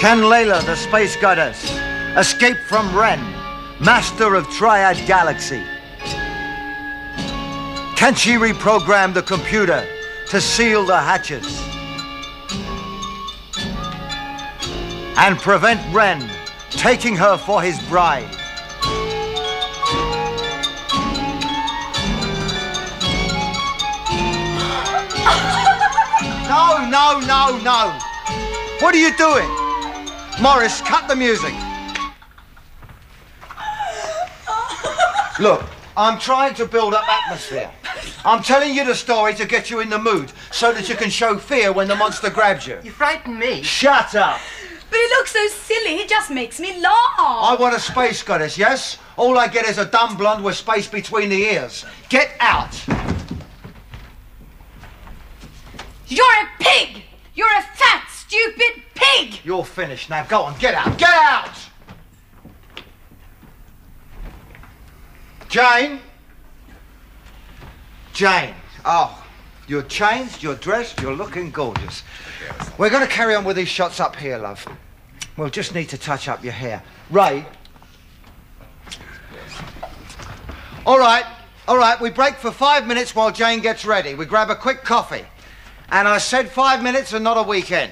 Can Layla, the space goddess, escape from Ren, master of Triad Galaxy? Can she reprogram the computer to seal the hatches? And prevent Ren taking her for his bride? No, no, no, no. What are you doing? Morris, cut the music. Look, I'm trying to build up atmosphere. I'm telling you the story to get you in the mood so that you can show fear when the monster grabs you. You frighten me. Shut up! But he looks so silly, it just makes me laugh. I want a space goddess, yes? All I get is a dumb blonde with space between the ears. Get out! You're a pig! You're a fat, stupid pig! You're finished now. Go on, get out. Get out! Jane? Jane. Oh, you're changed, you're dressed, you're looking gorgeous. We're going to carry on with these shots up here, love. We'll just need to touch up your hair. Ray? All right, all right, we break for five minutes while Jane gets ready. We grab a quick coffee. And I said five minutes and not a weekend.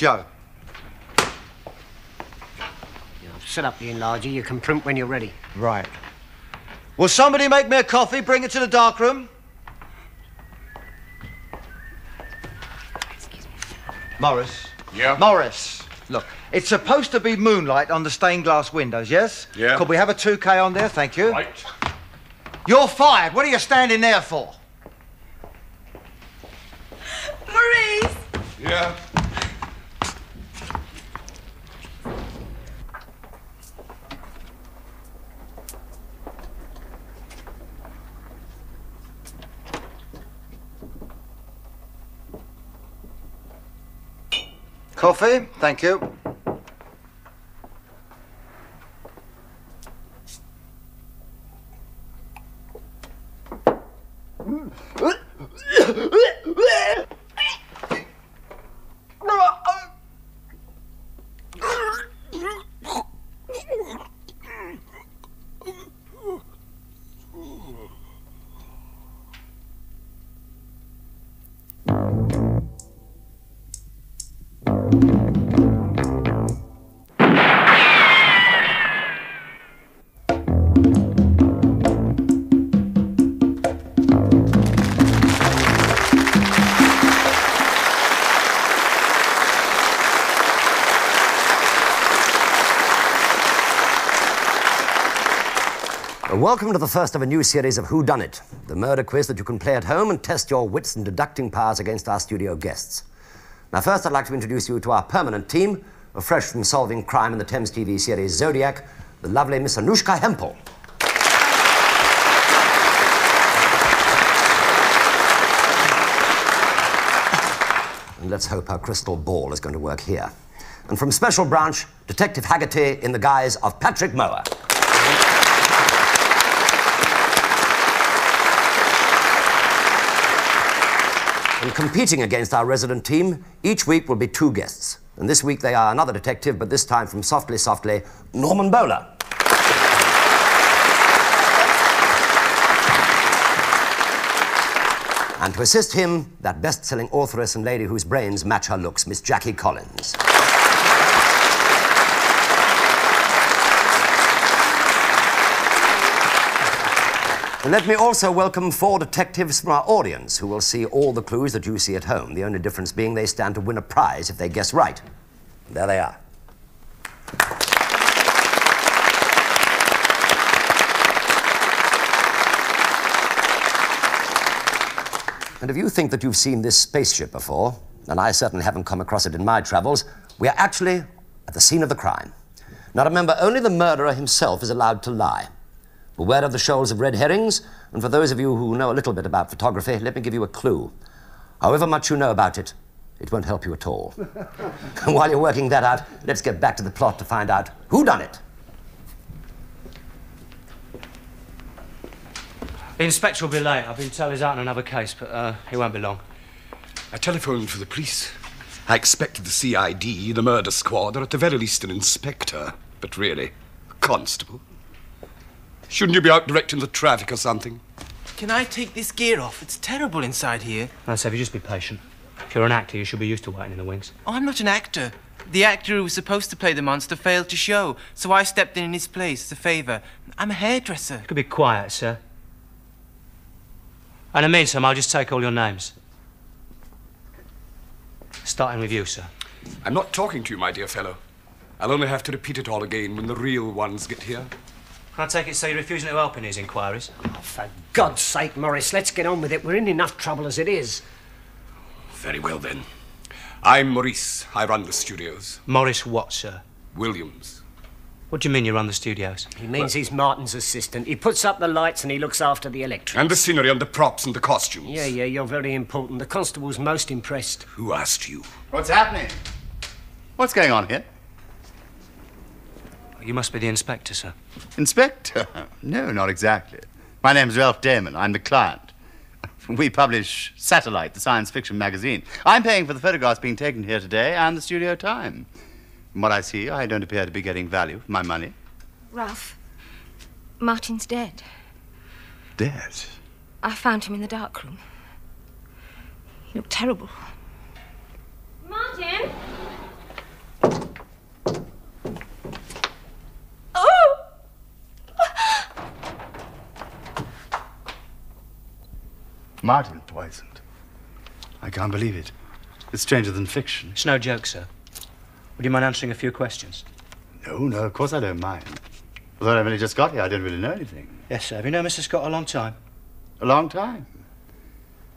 Joe. Sit up, the enlarger. You can print when you're ready. Right. Will somebody make me a coffee? Bring it to the dark room. Morris. Yeah? Morris. Look, it's supposed to be moonlight on the stained glass windows, yes? Yeah. Could we have a 2K on there? Thank you. Right. You're fired. What are you standing there for? Maurice! Yeah. Coffee? Thank you. Welcome to the first of a new series of Who Done It, the murder quiz that you can play at home and test your wits and deducting powers against our studio guests. Now, first, I'd like to introduce you to our permanent team, fresh from solving crime in the Thames TV series Zodiac, the lovely Miss Anouska Hempel. And let's hope her crystal ball is going to work here. And from Special Branch, Detective Haggerty in the guise of Patrick Mower. And competing against our resident team, each week will be two guests. And this week they are another detective, but this time from Softly Softly, Norman Bowler. And to assist him, that best selling authoress and lady whose brains match her looks, Miss Jackie Collins. And let me also welcome four detectives from our audience who will see all the clues that you see at home, the only difference being they stand to win a prize if they guess right. There they are. And if you think that you've seen this spaceship before, and I certainly haven't come across it in my travels, we are actually at the scene of the crime. Now remember, only the murderer himself is allowed to lie. Beware of the shoals of red herrings, and for those of you who know a little bit about photography, let me give you a clue. However much you know about it, it won't help you at all. and while you're working that out, let's get back to the plot to find out who done it. The inspector will be late. I've been told he's out on another case, but uh, he won't be long. I telephoned for the police. I expected the CID, the murder squad, or at the very least an inspector. But really, a constable. Shouldn't you be out directing the traffic or something? Can I take this gear off? It's terrible inside here. Now, Savvy, just be patient. If you're an actor, you should be used to waiting in the wings. Oh, I'm not an actor. The actor who was supposed to play the monster failed to show, so I stepped in in his place as a favour. I'm a hairdresser. Could be quiet, sir. And in the meantime, I'll just take all your names. Starting with you, sir. I'm not talking to you, my dear fellow. I'll only have to repeat it all again when the real ones get here. Can I take it so you're refusing to help in these inquiries? Oh, For God's sake, Morris, let's get on with it. We're in enough trouble as it is. Very well, then. I'm Maurice. I run the studios. Maurice what, sir? Williams. What do you mean you run the studios? He means he's Martin's assistant. He puts up the lights and he looks after the electric. And the scenery and the props and the costumes. Yeah, yeah, you're very important. The constable's most impressed. Who asked you? What's happening? What's going on here? You must be the inspector, sir. Inspector? No, not exactly. My name's Ralph Damon. I'm the client. We publish Satellite, the science fiction magazine. I'm paying for the photographs being taken here today and the studio time. From what I see, I don't appear to be getting value for my money. Ralph, Martin's dead. Dead? I found him in the dark room. He looked terrible. Martin? Oh! Martin poisoned. I can't believe it. It's stranger than fiction. It's no joke, sir. Would you mind answering a few questions? No, no, of course I don't mind. Although I've only just got here, I don't really know anything. Yes, sir. Have you known Mr. Scott a long time? A long time.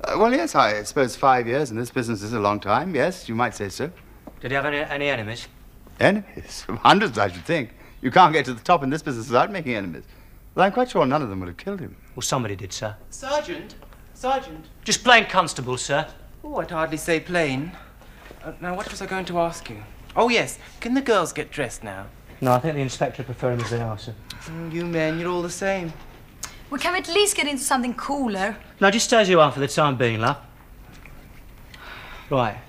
Uh, well, yes, I suppose five years in this business is a long time. Yes, you might say so. Did he have any, any enemies? Enemies? Hundreds, I should think. You can't get to the top in this business without making enemies. Well, I'm quite sure none of them would have killed him. Well, somebody did, sir. Sergeant? Sergeant? Just plain constable, sir. Oh, I'd hardly say plain. Uh, now, what was I going to ask you? Oh, yes. Can the girls get dressed now? No, I think the inspector would prefer him as they are, sir. Oh, you men, you're all the same. Well, can we at least get into something cooler? No, just stay as you are for the time being, love. Right.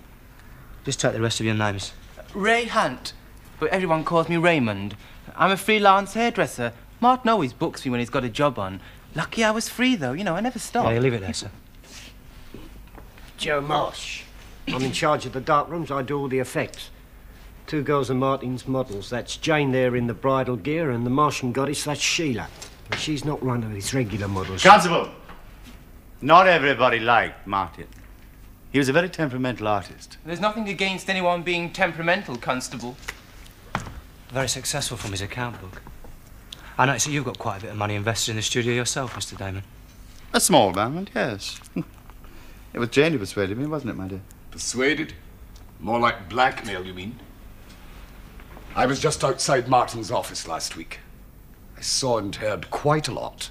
Just take the rest of your names. Ray Hunt. But everyone calls me Raymond. I'm a freelance hairdresser. Martin always books me when he's got a job on. Lucky I was free, though. You know, I never stop. Yeah, you leave it there, sir. Joe Marsh. I'm in charge of the dark rooms. I do all the effects. Two girls are Martin's models. That's Jane there in the bridal gear, and the Martian goddess, that's Sheila. And she's not one of his regular models. Constable! Not everybody liked Martin. He was a very temperamental artist. There's nothing against anyone being temperamental, Constable. Very successful from his account book. I notice that you've got quite a bit of money invested in the studio yourself, Mr. Damon. A small amount, yes. it was Jane who persuaded me, wasn't it, my dear? Persuaded? More like blackmail, you mean? I was just outside Martin's office last week. I saw and heard quite a lot.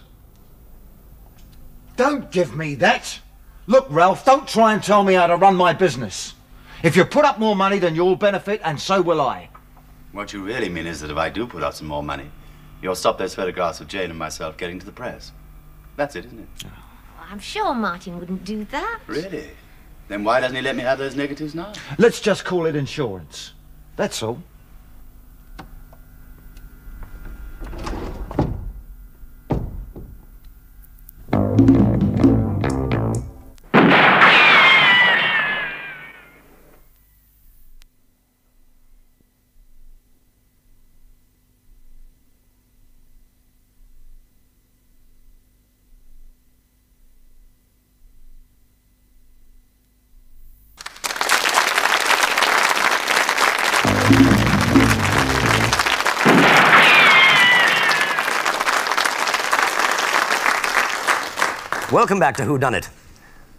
Don't give me that. Look, Ralph, don't try and tell me how to run my business. If you put up more money, then you'll benefit, and so will I. What you really mean is that if I do put up some more money, you'll stop those photographs of Jane and myself getting to the press. That's it, isn't it? Oh. I'm sure Martin wouldn't do that. Really? Then why doesn't he let me have those negatives now? Let's just call it insurance. That's all. Welcome back to Who Done It.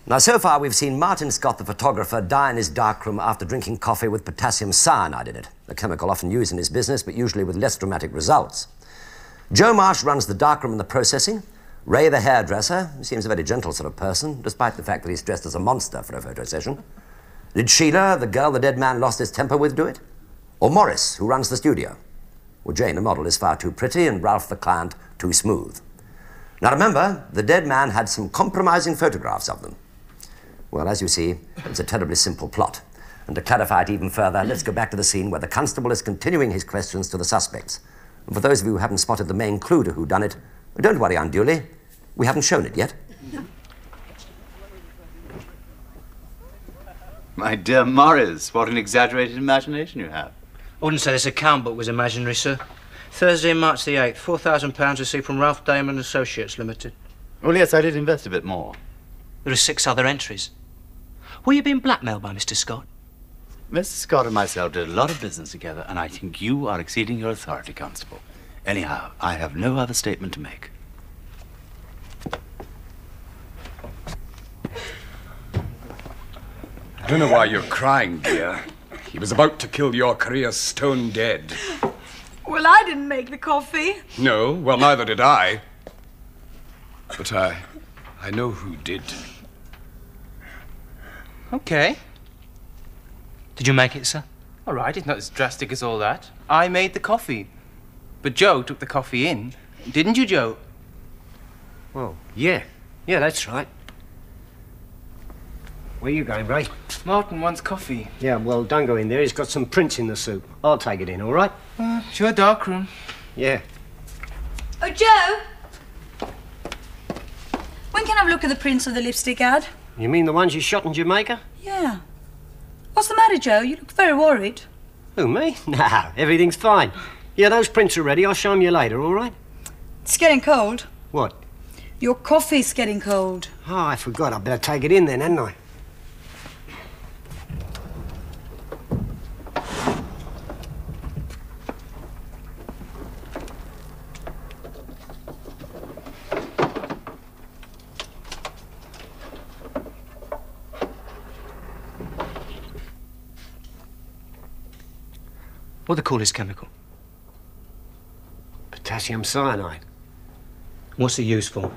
Now, so far we've seen Martin Scott, the photographer, die in his darkroom after drinking coffee with potassium cyanide in it, a chemical often used in his business, but usually with less dramatic results. Joe Marsh runs the darkroom and the processing. Ray, the hairdresser, seems a very gentle sort of person, despite the fact that he's dressed as a monster for a photo session. Did Sheila, the girl the dead man lost his temper with, do it? Or Morris, who runs the studio? Well, Jane, the model, is far too pretty, and Ralph, the client, too smooth. Now remember, the dead man had some compromising photographs of them. Well, as you see, it's a terribly simple plot. And to clarify it even further, let's go back to the scene where the constable is continuing his questions to the suspects. And for those of you who haven't spotted the main clue to who done it, don't worry unduly. We haven't shown it yet. My dear Morris, what an exaggerated imagination you have. I wouldn't say this account book was imaginary, sir. Thursday, March the 8th, £4,000 received from Ralph Damon Associates Limited. Well, yes, I did invest a bit more. There are six other entries. Were you being blackmailed by Mr. Scott? Mr. Scott and myself did a lot of business together, and I think you are exceeding your authority, Constable. Anyhow, I have no other statement to make. I don't know why you're crying, dear. He was about to kill your career stone dead. Well, I didn't make the coffee. No, well, neither did I. But I. I know who did. Okay. Did you make it, sir? All right, it's not as drastic as all that. I made the coffee. But Joe took the coffee in. Didn't you, Joe? Well, yeah. Yeah, that's right. Where you going, Ray? Martin wants coffee. Yeah, well, don't go in there. He's got some prints in the soup. I'll take it in, all right? Uh, to a dark room. Yeah. Oh, Joe! When can I have a look at the prints of the lipstick ad? You mean the ones you shot in Jamaica? Yeah. What's the matter, Joe? You look very worried. Who, me? Nah, everything's fine. Yeah, those prints are ready. I'll show 'em you later, all right? It's getting cold. What? Your coffee's getting cold. Oh, I forgot. I'd better take it in then, hadn't I? What they call this chemical? Potassium cyanide. What's it used for?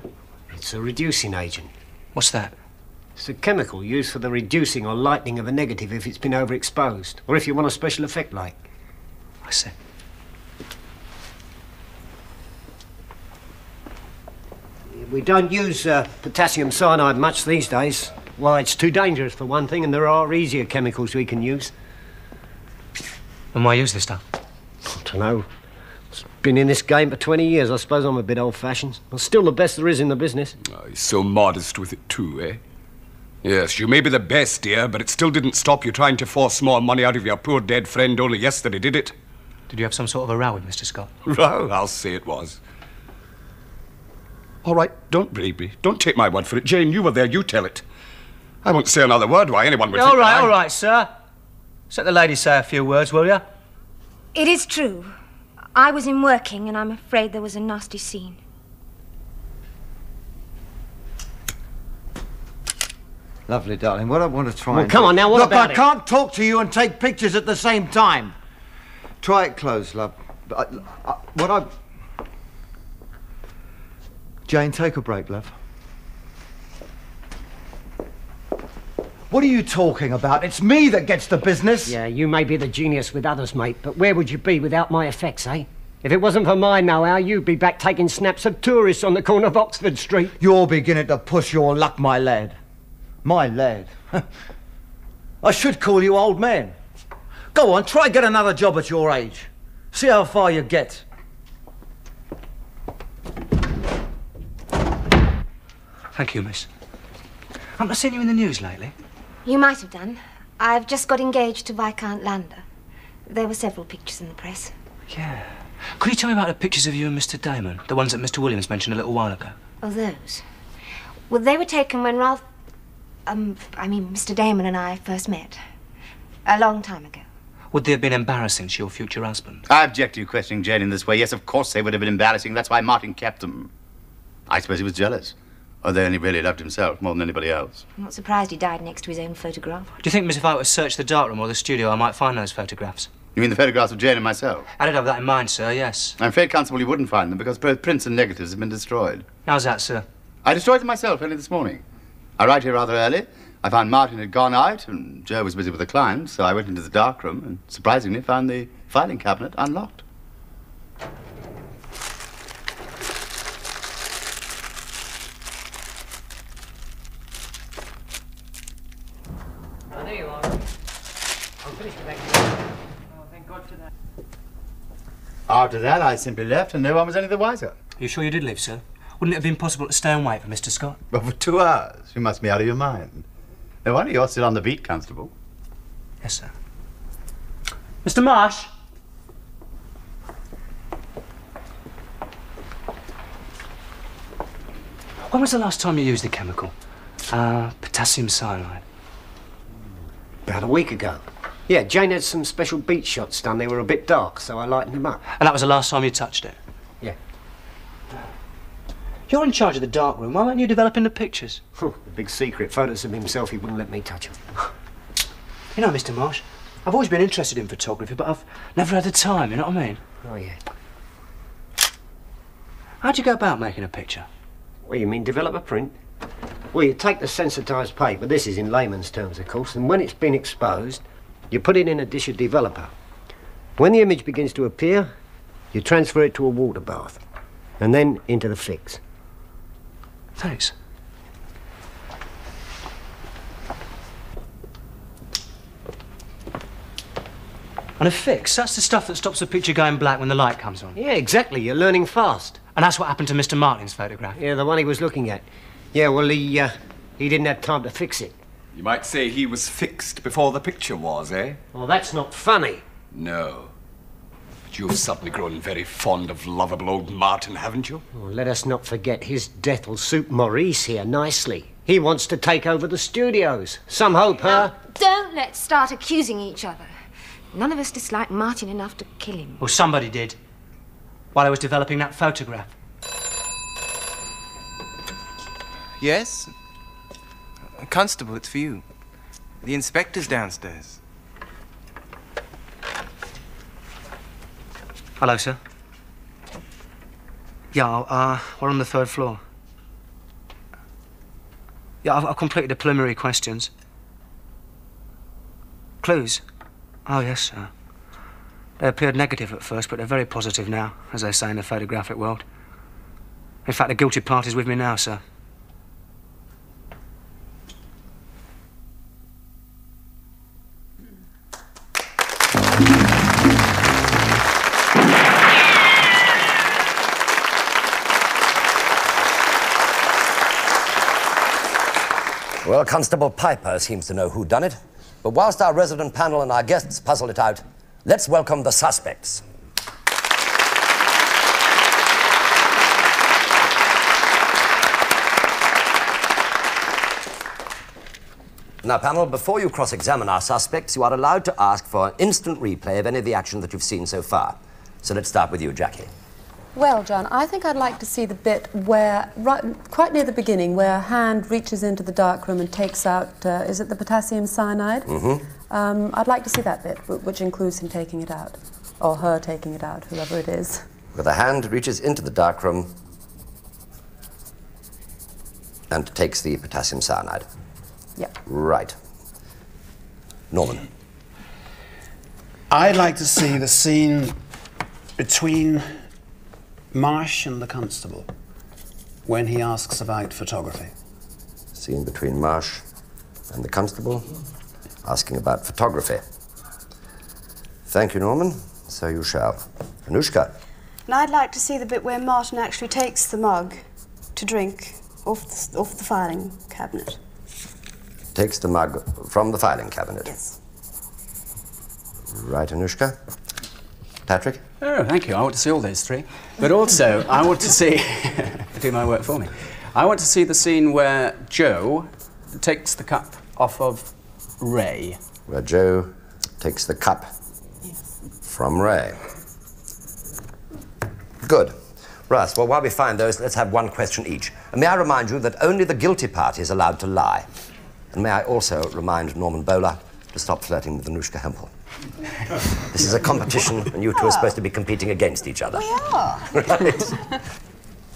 It's a reducing agent. What's that? It's a chemical used for the reducing or lightening of a negative if it's been overexposed, or if you want a special effect like. I see. We don't use uh, potassium cyanide much these days. Why, it's too dangerous for one thing, and there are easier chemicals we can use. And why use this stuff? I don't know. It's been in this game for 20 years. I suppose I'm a bit old fashioned. Well, still the best there is in the business. Oh, he's so modest with it, too, eh? Yes, you may be the best, dear, but it still didn't stop you trying to force more money out of your poor dead friend only yesterday, did it? Did you have some sort of a row with Mr. Scott? Well, I'll say it was. All right, don't believe me. Don't take my word for it. Jane, you were there. You tell it. I won't say another word why anyone would all think right, that I- all right, sir. Let the lady say a few words, will you? It is true. I was in working, and I'm afraid there was a nasty scene. Lovely, darling. What I want to try Well, and come do- on now, what Look, about I it? can't talk to you and take pictures at the same time. Try it close, love. But I, I, what I... Jane, take a break, love. What are you talking about? It's me that gets the business. Yeah, you may be the genius with others, mate, but where would you be without my effects, eh? If it wasn't for my know-how, you'd be back taking snaps of tourists on the corner of Oxford Street. You're beginning to push your luck, my lad. My lad. I should call you old man. Go on, try get another job at your age. See how far you get. Thank you, miss. Haven't I seen you in the news lately? You might have done. I've just got engaged to Viscount Lander. There were several pictures in the press. Yeah. Could you tell me about the pictures of you and Mr. Damon? The ones that Mr. Williams mentioned a little while ago? Oh, those. Well, they were taken when Ralph. Um, I mean, Mr. Damon and I first met. A long time ago. Would they have been embarrassing to your future husband? I object to you questioning Jane in this way. Yes, of course they would have been embarrassing. That's why Martin kept them. I suppose he was jealous. Although he only really loved himself more than anybody else. I'm not surprised he died next to his own photograph. Do you think, miss, if I were to search the darkroom or the studio, I might find those photographs? You mean the photographs of Jane and myself? I did have that in mind, sir, yes. I'm afraid, Constable, you wouldn't find them because both prints and negatives have been destroyed. How's that, sir? I destroyed them myself only this morning. I arrived here rather early. I found Martin had gone out and Joe was busy with a client, so I went into the dark room and surprisingly found the filing cabinet unlocked. Oh, there you are. finished with that. Oh, thank God for that. After that, I simply left and no one was any the wiser. You sure you did leave, sir? Wouldn't it have been possible to stay and wait for Mr. Scott? Well, for two hours, you must be out of your mind. No wonder you're still on the beat, Constable. Yes, sir. Mr. Marsh? When was the last time you used the chemical? Uh, potassium cyanide. About a week ago. Yeah, Jane had some special beat shots done. They were a bit dark, so I lightened them up. And that was the last time you touched it? Yeah. You're in charge of the dark room. Why weren't you developing the pictures? the big secret. Photos of himself, he wouldn't let me touch them. You know, Mr. Marsh, I've always been interested in photography, but I've never had the time, you know what I mean? Oh, yeah. How'd you go about making a picture? Well, you mean develop a print? Well, you take the sensitised paper, this is in layman's terms, of course, and when it's been exposed, you put it in a dish of developer. When the image begins to appear, you transfer it to a water bath, and then into the fix. Thanks. And a fix, that's the stuff that stops the picture going black when the light comes on. Yeah, exactly. You're learning fast. And that's what happened to Mr. Martin's photograph. Yeah, the one he was looking at. Yeah, well, he, uh, he didn't have time to fix it. You might say he was fixed before the picture was, eh? Well, that's not funny. No. But you've suddenly grown very fond of lovable old Martin, haven't you? Oh, let us not forget his death will suit Maurice here nicely. He wants to take over the studios. Some hope, huh? Don't let's start accusing each other. None of us dislike Martin enough to kill him. Well, somebody did. While I was developing that photograph. Yes? Constable, it's for you. The inspector's downstairs. Hello, sir. Yeah, uh, we're on the third floor. Yeah, I've, I've completed the preliminary questions. Clues? Oh, yes, sir. They appeared negative at first, but they're very positive now, as they say in the photographic world. In fact, the guilty party's with me now, sir. Well, Constable Piper seems to know who done it. But whilst our resident panel and our guests puzzle it out, let's welcome the suspects. Now, panel, before you cross-examine our suspects, you are allowed to ask for an instant replay of any of the action that you've seen so far. So let's start with you, Jackie. Well, John, I think I'd like to see the bit where, right, quite near the beginning, where a hand reaches into the dark room and takes out, uh, is it the potassium cyanide? Mm-hmm. Um, I'd like to see that bit, which includes him taking it out, or her taking it out, whoever it is. Where the hand reaches into the dark room and takes the potassium cyanide. Yep. Right. Norman. I'd like to see the scene between Marsh and the constable when he asks about photography. Scene between Marsh and the constable asking about photography. Thank you, Norman. So you shall. Anouska. And I'd like to see the bit where Martin actually takes the mug to drink off the, off the filing cabinet. takes the mug from the filing cabinet. Yes. Right, Anouska. Patrick? Oh, thank you. I want to see all those three. But also, I want to see. do my work for me. I want to see the scene where Joe takes the cup off of Ray. Where Joe takes the cup from Ray. Good. Russ, well, while we find those, let's have one question each. And may I remind you that only the guilty party is allowed to lie. And may I also remind Norman Bowler to stop flirting with Anouska Hempel. This is a competition, and you two are supposed to be competing against each other. We are. Right.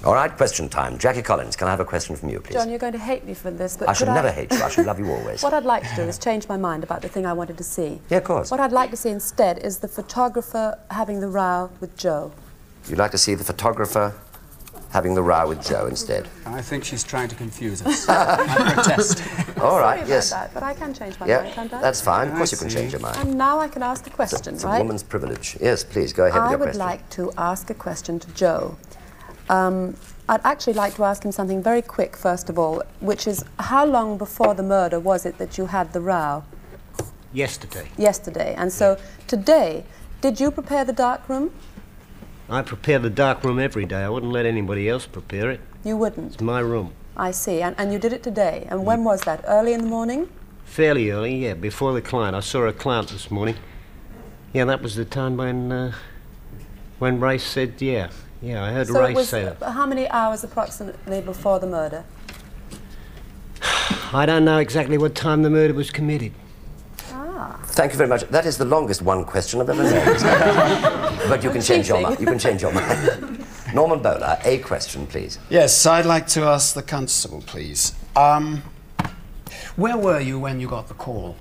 All right, question time. Jackie Collins, can I have a question from you, please? John, you're going to hate me for this, but I should shall never hate you. I should love you always. What I'd like to do is change my mind about the thing I wanted to see. Yeah, of course. What I'd like to see instead is the photographer having the row with Joe. You'd like to see the photographer having the row with Joe instead. I think she's trying to confuse us. I protest. All right, Sorry yes. about that, but I can change my Yeah, mind, can't I? that's fine. Of I course you can change your mind. And now I can ask a question, It's a right? woman's privilege. Yes, please, go ahead with your question. I would like to ask a question to Joe. Um, I'd actually like to ask him something very quick, first of all, which is how long before the murder was it that you had the row? Yesterday. Yesterday. And so today, did you prepare the dark room? I prepare the dark room every day. I wouldn't let anybody else prepare it. You wouldn't. It's my room. I see. And, and you did it today. And when was that? Early in the morning? Fairly early, yeah, before the client. I saw a client this morning. Yeah, that was the time when uh, when Ray said, yeah. Yeah, I heard so Ray it was say that. how many hours approximately before the murder? I don't know exactly what time the murder was committed. Ah. Thank you very much. That is the longest one question I've ever made. but you can change your mind. You can change your mind. Norman Bowler, a question, please. Yes, I'd like to ask the constable, please. Um, where were you when you got the call?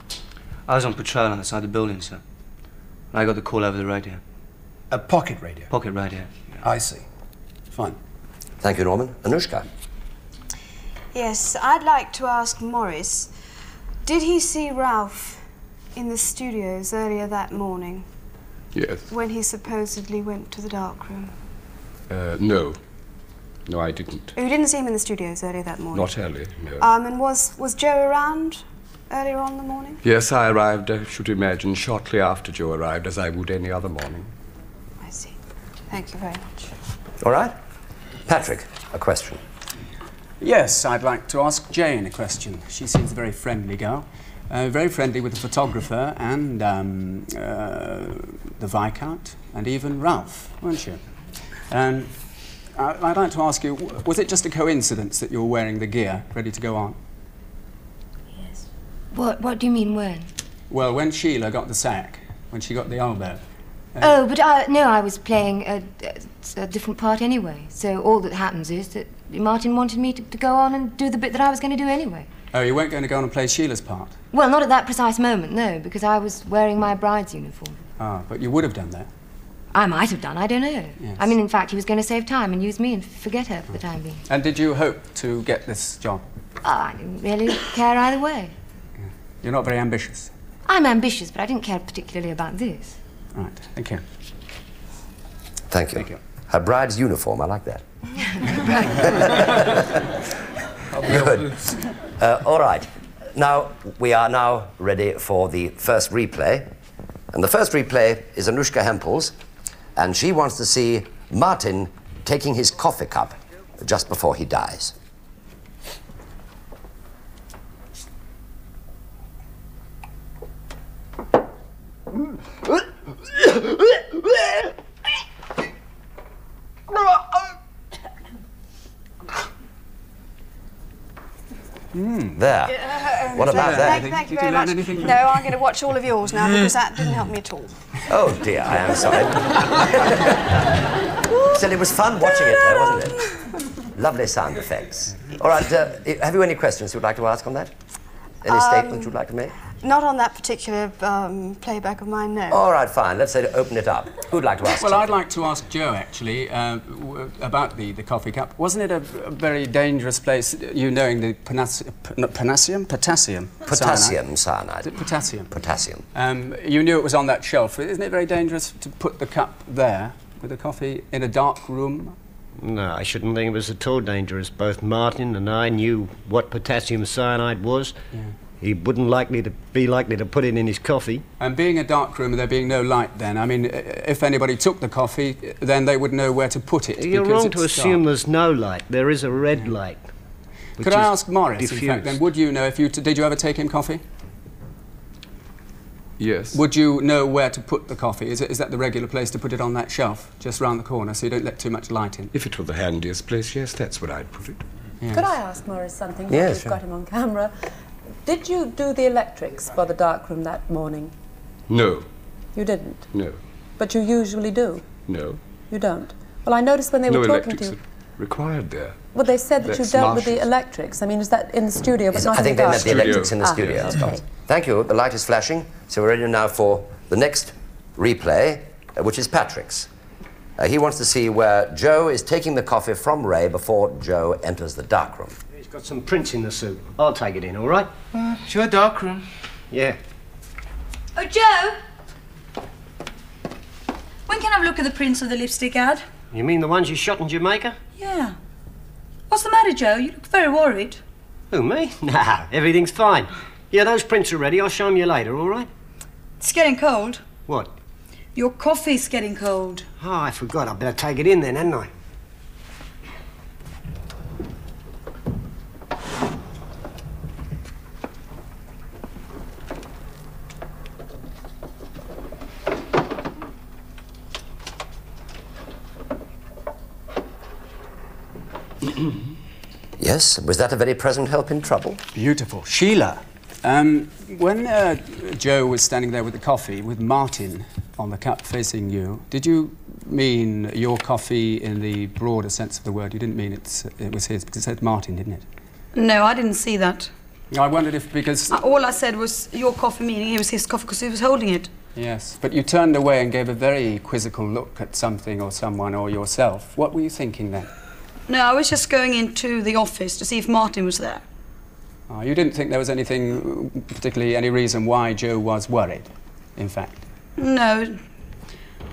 I was on patrol on the side of the building, sir. I got the call over the radio. A pocket radio? Pocket radio. I see. Fine. Thank you, Norman. Anouska. Yes, I'd like to ask Morris, did he see Ralph in the studios earlier that morning Yes. when he supposedly went to the dark room? Uh, no. No, I didn't. Oh, you didn't see him in the studios earlier that morning? Not early, no. Um, and was, was Joe around earlier on in the morning? yes, I arrived, I should imagine, shortly after Joe arrived, as I would any other morning. I see. Thank you very much. All right. Patrick, a question. Yes, I'd like to ask Jane a question. She seems a very friendly girl. Uh, very friendly with the photographer and um, uh, the Viscount and even Ralph, weren't you? Um, I- I'd like to ask you, was it just a coincidence that you were wearing the gear ready to go on? Yes. What, what do you mean when? Well, when Sheila got the sack, when she got the elbow. uh, Oh, but I, no, I was playing a, a, a different part anyway. So all that happens is that Martin wanted me to, to go on and do the bit that I was going to do anyway. Oh, you weren't going to go on and play Sheila's part? Well, not at that precise moment, no, because I was wearing my bride's uniform. Ah, but you would have done that. I might have done, I don't know. Yes. I mean, in fact, he was going to save time and use me and forget her for the time being. And did you hope to get this job? Oh, I didn't really care either way. You're not very ambitious. I'm ambitious, but I didn't care particularly about this. Right, thank you. Thank you. Thank you. Her bride's uniform, I like that. Good. Uh, all right. Now, we are now ready for the first replay. And the first replay is Anouska Hempel's, and she wants to see Martin taking his coffee cup just before he dies. There. What about that? Thank, thank you very much. anything No, I'm going to watch all of yours now because that didn't help me at all. Oh dear, I am sorry. Still, it was fun watching it, though, wasn't it? Lovely sound effects. All right, uh, have you any questions you'd like to ask on that? Any statements you'd like to make? Not on that particular um, playback of mine, no. All right, fine. Let's say to open it up. Who'd like to ask? Well, something? I'd like to ask Joe, actually, uh, about the, the coffee cup. Wasn't it a, a very dangerous place, you knowing the panas- not potassium? Potassium. Potassium Cyanide. cyanide. Potassium? Potassium. Um, you knew it was on that shelf. Isn't it very dangerous to put the cup there with the coffee in a dark room? No, I shouldn't think it was at all dangerous. Both Martin and I knew what potassium cyanide was. He wouldn't likely to be likely to put it in his coffee. And being a dark room, there being no light then, I mean, if anybody took the coffee, then they would know where to put it. You're wrong to assume dark. there's no light. There is a red light. Could I ask Morris, in fact, then, would you know if you... T- did you ever take him coffee? Yes. Would you know where to put the coffee? Is, it, is that the regular place to put it on that shelf, just round the corner, so you don't let too much light in? If it were the handiest place, yes, that's where I'd put it. Yes. Could I ask Morris something? Yes, We've sure. got him on camera. Did you do the electrics for the darkroom that morning? No, You didn't. no, But you usually do. no. You don't. Well, I noticed when they no were talking to you. are required there. Well, they said that you That's dealt with the electrics. I mean, is that in the studio, but Is- not I in think the they dark? meant the Studio. electrics in the Ah, studio. okay. Thank you. The light is flashing, so we're ready now for the next replay, uh, which is Patrick's. Uh, he wants to see where Joe is taking the coffee from Ray before Joe enters the darkroom. Got some prints in the suit. I'll take it in, all right? Uh, dark room. Yeah. Oh, Joe! When can I have a look at the prints of the lipstick ad? You mean the ones you shot in Jamaica? Yeah. What's the matter, Joe? You look very worried. Who, me? Nah, everything's fine. Yeah, those prints are ready. I'll show them you later, all right? It's getting cold. What? Your coffee's getting cold. Oh, I forgot. I better take it in then, hadn't I? Yes, was that a very present help in trouble? Beautiful. Sheila, um, when uh, Joe was standing there with the coffee, with Martin on the cup facing you, did you mean your coffee in the broader sense of the word? You didn't mean it's, it was his, because it said Martin, didn't it? No, I didn't see that. I wondered if, because... Uh, All I said was your coffee, meaning it was his coffee because he was holding it. Yes, but you turned away and gave a very quizzical look at something or someone or yourself. What were you thinking then? No, I was just going into the office to see if Martin was there. Oh, you didn't think there was anything, uh, particularly any reason why Joe was worried, in fact? No.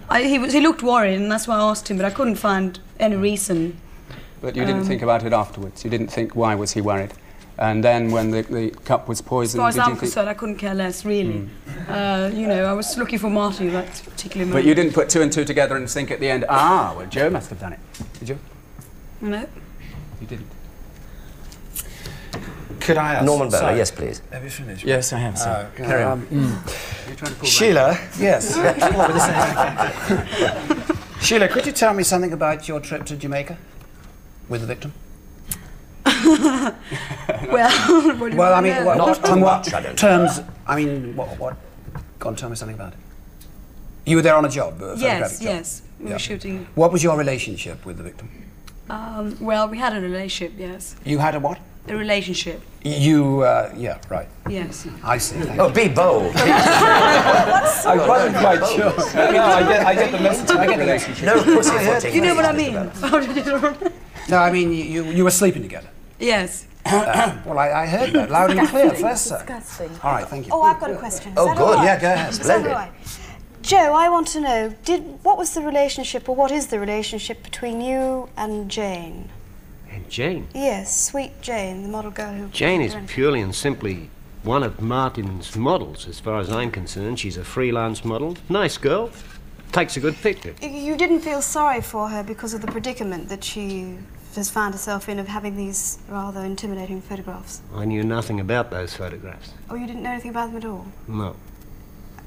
I, he, was, he looked worried, and that's why I asked him, but I couldn't find any reason. But you didn't Um, think about it afterwards. You didn't think why was he worried. And then when the, the cup was poisoned... As far as I'm concerned, I couldn't care less, really. Uh, you know, I was looking for Martin at that particular moment. But you didn't put two and two together and think at the end, ah, well, Joe must have done it. Did you? No. You didn't. Could I ask? Norman Bowler, Sorry. yes, please. Have you finished? Yes, I have, sir. Uh, Carry um, on. mm. You're trying to pull Sheila, yes. What were they saying? Sheila, could you tell me something about your trip to Jamaica with the victim? well, what do you Well, I mean, know? what, Not what, too on much, I what don't terms? I mean, what, what? Go on, tell me something about it. You were there on a job, a Yes, photographic job. yes. We Yeah. were shooting. What was your relationship with the victim? Um, well, we had a relationship, yes. You had a what? A relationship, You, uh, yeah, right. yes. I see. Thank Oh, be bold. I wasn't quite sure. no, I get, I get the message. I get the message. No pussyfooting. You know what I mean? No, I mean, you, you, you were sleeping together. yes. Uh, well, I, I heard that loud and clear first, sir. Disgusting. All right, thank you. Oh, I've got a question. Is Oh, that good. all right? Yeah, go ahead. Is that Splendid. Joe, I want to know, did what was the relationship, or what is the relationship between you and Jane? And Jane? Yes, sweet Jane, the model girl who. Jane is purely and simply one of Martin's models, as far as I'm concerned. She's a freelance model. Nice girl. Takes a good picture. You didn't feel sorry for her because of the predicament that she has found herself in of having these rather intimidating photographs. I knew nothing about those photographs. Oh, you didn't know anything about them at all? No.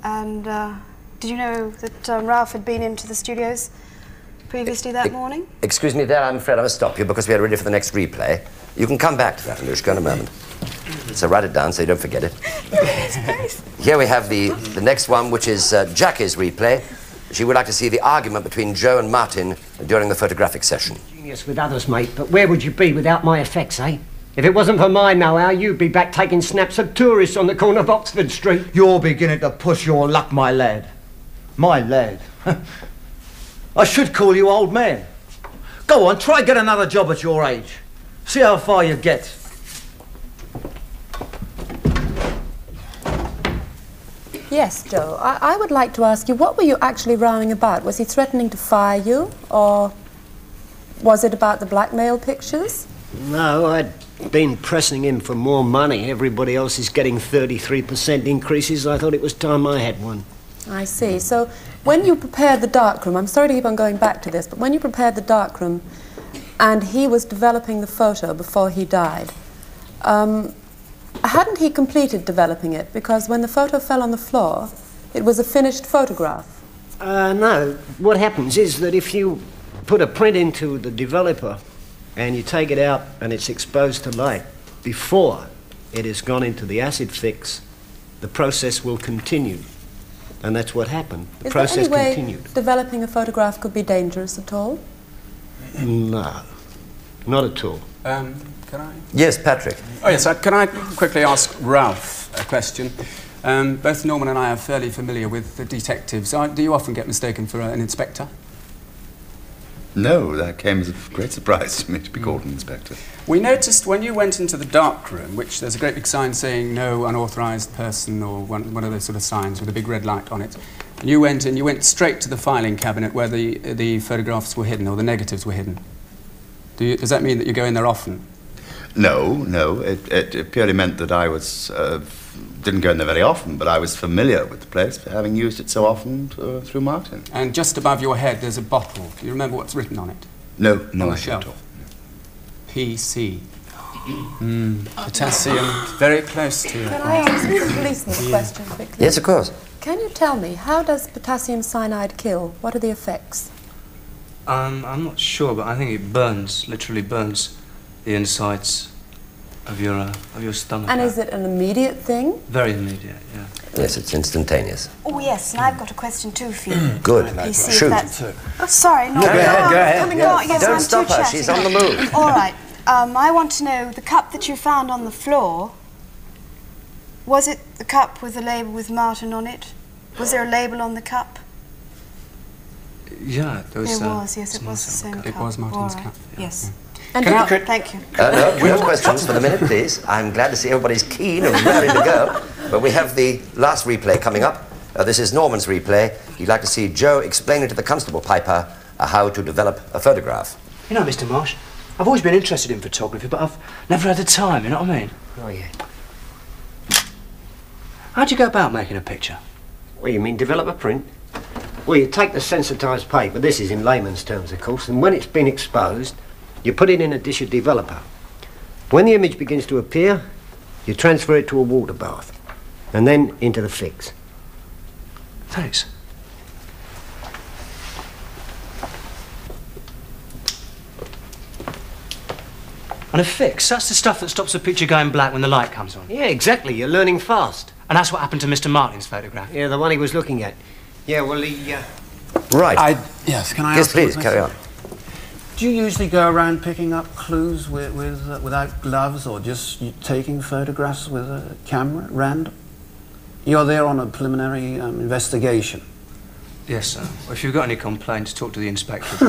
And uh, did you know that um, Ralph had been into the studios previously that morning? Excuse me there, I'm afraid I must stop you because we are ready for the next replay. You can come back to that, Anouska, in a moment. So write it down so you don't forget it. Here we have the, the next one, which is uh, Jackie's replay. She would like to see the argument between Joe and Martin during the photographic session. Genius with others, mate, but where would you be without my effects, eh? If it wasn't for my know-how, you'd be back taking snaps of tourists on the corner of Oxford Street. You're beginning to push your luck, my lad. My lad. I should call you old man. Go on, try get another job at your age. See how far you get. Yes, Joe. I, I would like to ask you, what were you actually rowing about? Was he threatening to fire you, or was it about the blackmail pictures? No, I'd been pressing him for more money. Everybody else is getting 33% increases. I thought it was time I had one. I see. So when you prepared the darkroom, I'm sorry to keep on going back to this, but when you prepared the darkroom and he was developing the photo before he died, um, hadn't he completed developing it? Because when the photo fell on the floor, it was a finished photograph. Uh, no. What happens is that if you put a print into the developer and you take it out and it's exposed to light before it has gone into the acid fix, the process will continue. And that's what happened. The Is process there any way continued. developing a photograph could be dangerous at all? No, not at all. Um, can I? Yes, Patrick. Oh, yes. Uh, can I quickly ask Ralph a question? Um, both Norman and I are fairly familiar with the detectives. Uh, do you often get mistaken for uh, an inspector? No, that came as a great surprise to me to be hmm. called an inspector. We noticed when you went into the dark room, which there's a great big sign saying no unauthorised person or one, one of those sort of signs with a big red light on it. And you went and you went straight to the filing cabinet where the, the photographs were hidden or the negatives were hidden. Do you, does that mean that you go in there often? No, no. It, it, it purely meant that I was uh, didn't go in there very often, but I was familiar with the place having used it so often uh, through Martin. And just above your head there's a bottle. Do you remember what's written on it? No, no, on I the don't. PC. Mm, potassium, very close to you. Can I ask the policeman a question quickly? Yes, of course. Can you tell me, how does potassium cyanide kill? What are the effects? Um, I'm not sure, but I think it burns, literally burns the insides of your uh, of your stomach. And is it an immediate thing? very immediate? Yeah. Yes, it's instantaneous. Oh, yes, and I've got a question too for you. Good. You see Shoot. that's... Oh, sorry, no, Go no, ahead, I'm go ahead, Coming yes. Yes, Don't I'm stop too her, chatty. she's on the move. All right. Um, I want to know the cup that you found on the floor. Was it the cup with the label with Martin on it? Was there a label on the cup? Yeah, there was. there uh, was. Yes, it was the same cup. It was Martin's All right. cup, Yes. And Can I- Thank you. Uh, no, no questions for the minute, please. I'm glad to see everybody's keen and ready to go. But we have the last replay coming up. Uh, this is Norman's replay. He'd like to see Joe explaining to the constable Piper uh, how to develop a photograph. You know, Mr. Marsh, I've always been interested in photography, but I've never had the time. You know what I mean? Oh, yeah. How'd you go about making a picture? Well, you mean develop a print? Well, you take the sensitised paper, this is in layman's terms, of course, and when it's been exposed, you put it in a dish of developer. When the image begins to appear, you transfer it to a water bath, and then into the fix. Thanks. And a fix, that's the stuff that stops a picture going black when the light comes on. Yeah, exactly, you're learning fast. And that's what happened to Mr. Martin's photograph. Yeah, the one he was looking at. Yeah, well, he, uh... Right. I, yes, can I Yes, ask please, carry on. Question? Do you usually go around picking up clues with, with, uh, without gloves or just taking photographs with a camera at random? You're there on a preliminary um, investigation. Yes, sir. Well, if you've got any complaints, talk to the inspector.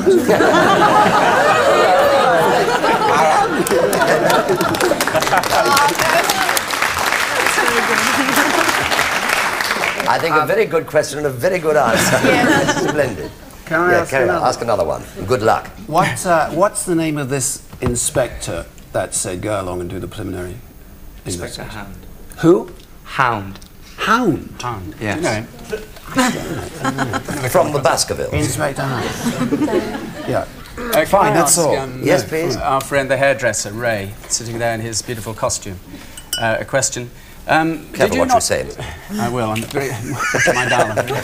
I think a very good question and a very good answer. Splendid. Can I yeah, ask carry on. another? Ask another one. Good luck. What, uh, what's the name of this inspector that said go along and do the preliminary Inspector? Hound. Who? Hound. Hound. Hound. Yes. You know? From the Baskervilles. Inspector Hound. yeah. Uh, Fine, that's ask, all. um, Yes, please. Our friend the hairdresser, Ray, sitting there in his beautiful costume. Uh, a question. Um, did Careful you what not... you say. I will. I'm very, my darling.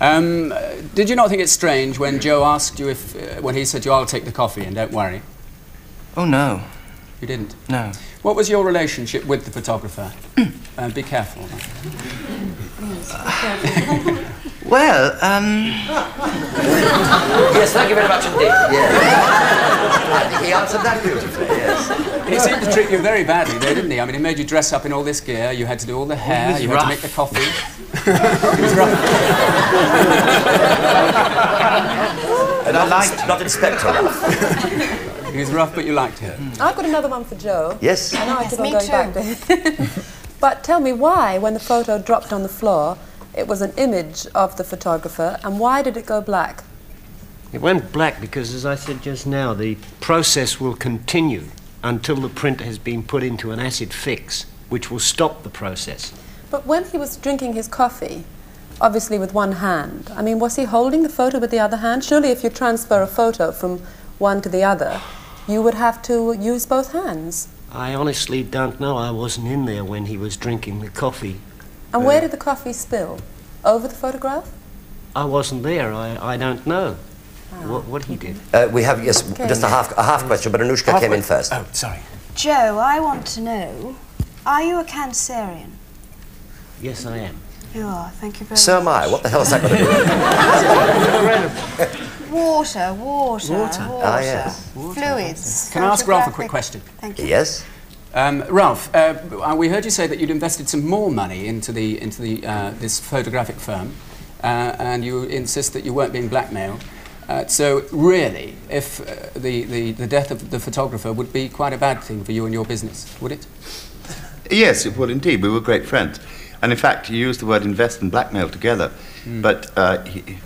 Um, did you not think it's strange when Joe asked you if, uh, when he said to you, "I'll take the coffee and don't worry"? Oh, no. You didn't. No. What was your relationship with the photographer? uh, be careful. Well, um... yes, thank you very much indeed. Yes. I think he answered that beautifully, yes. He seemed to treat you very badly, though, didn't he? I mean, he made you dress up in all this gear. You had to do all the hair. was you had to make the coffee. he was rough. And I liked not Inspector Ruff. He was rough, but you liked him. I've got another one for Joe. Yes. I know I Yes, keep on me going too. back to him. but tell me why, when the photo dropped on the floor, it was an image of the photographer, and why did it go black? It went black because, as I said just now, the process will continue until the print has been put into an acid fix, which will stop the process. But when he was drinking his coffee, obviously with one hand, I mean, was he holding the photo with the other hand? Surely, if you transfer a photo from one to the other, you would have to use both hands. I honestly don't know. I wasn't in there when he was drinking the coffee. And where uh, did the coffee spill? Over the photograph? I wasn't there. I, I don't know what, what he did. Uh, we have, yes, Okay. just a half, a half question, but Anouska came in first. Oh, sorry. Joe, I want to know, are you a Cancerian? Yes, I am. You are, thank you very much. So am much. I. What the hell is that got to do with it? Water, water, water. Ah, yes. Fluids. Can I ask Ralph a quick question? Thank you. Yes? Um, Ralph, uh, we heard you say that you'd invested some more money into the into the uh, this photographic firm, uh, and you insist that you weren't being blackmailed. Uh, so really, if uh, the, the, the death of the photographer would be quite a bad thing for you and your business, would it? Yes, it would indeed. We were great friends. And in fact, you used the word invest and blackmail together. Mm. But uh, he,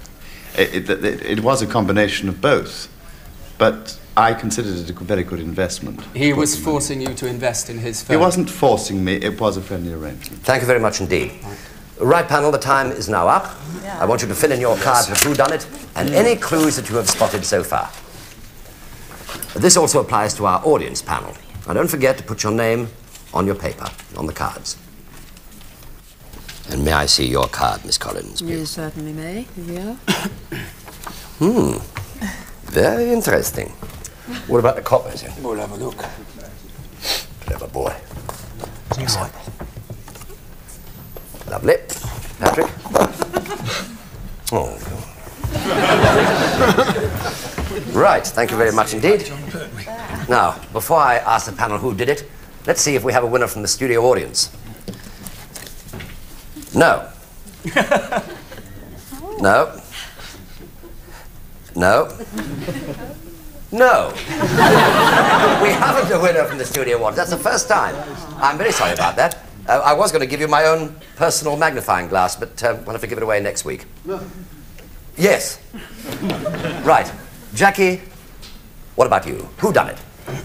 it, it, it, it was a combination of both. But I considered it a very good investment. He was forcing you to invest in his He wasn't forcing me, it was a friendly arrangement. Thank you very much indeed. Right, panel, the time is now up. I want you to fill in your card for who done it and any clues that you have spotted so far. This also applies to our audience panel. Now, don't forget to put your name on your paper, on the cards. And may I see your card, Miss Collins? You certainly may. Here. Hmm. Very interesting. What about the coppers? We'll have a look. Clever boy. Excellent. Lovely. Patrick? Oh, right, thank you very much indeed. Now, before I ask the panel who did it, let's see if we have a winner from the studio audience. No. No. No. No. we haven't a winner from the studio audience. That's the first time. I'm very sorry about that. Uh, I was going to give you my own personal magnifying glass, but um, we'll have to give it away next week. Yes. right. Jackie, what about you? Who done it?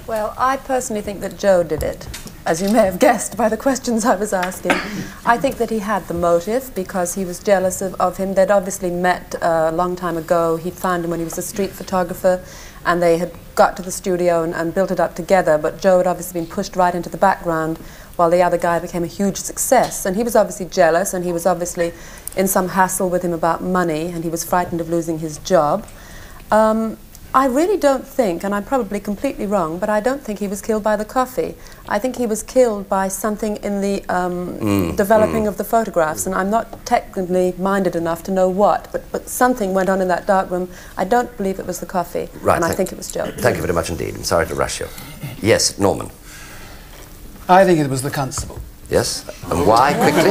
Well, I personally think that Joe did it, as you may have guessed by the questions I was asking. I think that he had the motive because he was jealous of, of him. They'd obviously met uh, a long time ago. He'd found him when he was a street photographer, and they had got to the studio and, and built it up together. But Joe had obviously been pushed right into the background while the other guy became a huge success. And he was obviously jealous, and he was obviously in some hassle with him about money, and he was frightened of losing his job. Um, I really don't think, and I'm probably completely wrong, but I don't think he was killed by the coffee. I think he was killed by something in the um, Mm, developing mm. of the photographs, and I'm not technically minded enough to know what, but, but something went on in that dark room. I don't believe it was the coffee, Right, and I think it was Joe. Thank you very much indeed. I'm sorry to rush you. Yes, Norman. I think it was the constable. Yes? And why, quickly?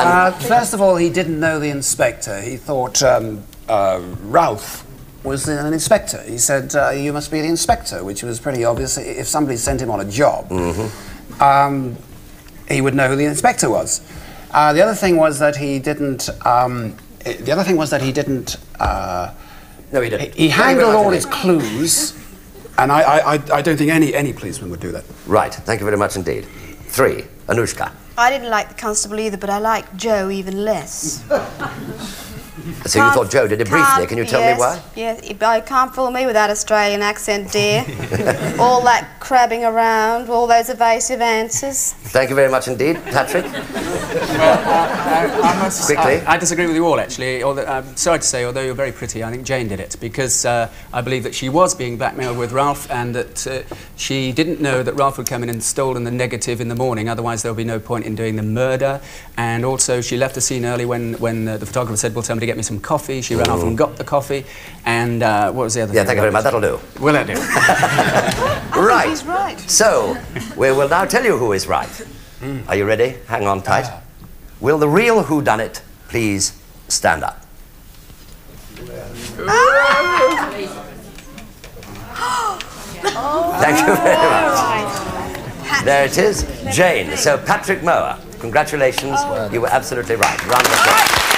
Uh, first of all, he didn't know the inspector. He thought um, uh, Ralph was an inspector. He said, uh, You must be the inspector, which was pretty obvious. If somebody sent him on a job, Mm-hmm. um, he would know who the inspector was. Uh, the other thing was that he didn't. Um, the other thing was that he didn't. Uh, no, he didn't. He handled all his clues, and I, I, I- I don't think any, any policeman would do that. Right, thank you very much indeed. Three, Anouska. I didn't like the constable either, but I liked Joe even less. So you thought Joe did it briefly. Can't- Can you tell yes, me why? Yes, I can't fool me with that Australian accent, dear. all that crabbing around, all those evasive answers. Thank you very much indeed. Patrick? I must- Quickly. I, I disagree with you all, actually. Although, I'm sorry to say, although you're very pretty, I think Jane did it because uh, I believe that she was being blackmailed with Ralph and that uh, she didn't know that Ralph would come in and stolen the negative in the morning. Otherwise, there would be no point in doing the murder. And also, she left the scene early when, when uh, the photographer said, "Well, tell me to get me some coffee." She ran off and got the coffee. And uh, what was the other? Yeah, thing thank you very much. about That'll do. Will that do? right. He's right. So, we will now tell you who is right. Hmm. Are you ready? Hang on tight. Ah. Will the real who done it please stand up? Ah! Thank you very much. Oh. There it is, Jane. So, Patrick Mower, congratulations. Oh. You were absolutely right. Round of applause.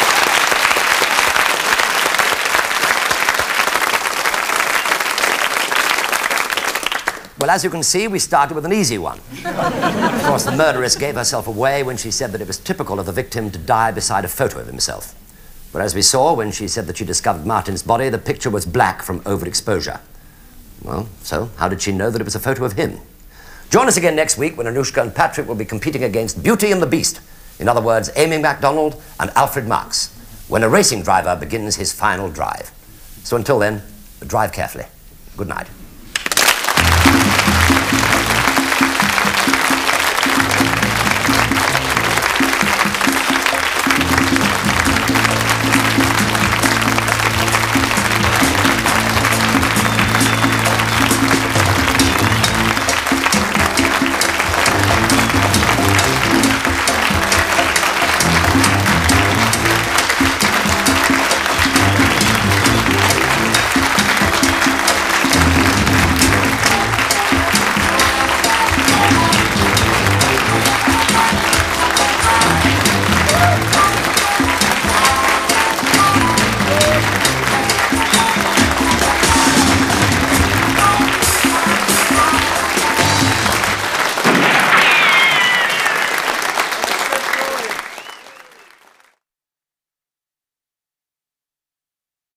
Well, as you can see, we started with an easy one. of course, the murderess gave herself away when she said that it was typical of the victim to die beside a photo of himself. But as we saw when she said that she discovered Martin's body, the picture was black from overexposure. Well, so how did she know that it was a photo of him? Join us again next week when Anouska and Patrick will be competing against Beauty and the Beast. In other words, Aimi MacDonald and Alfred Marks, when a racing driver begins his final drive. So until then, drive carefully. Good night.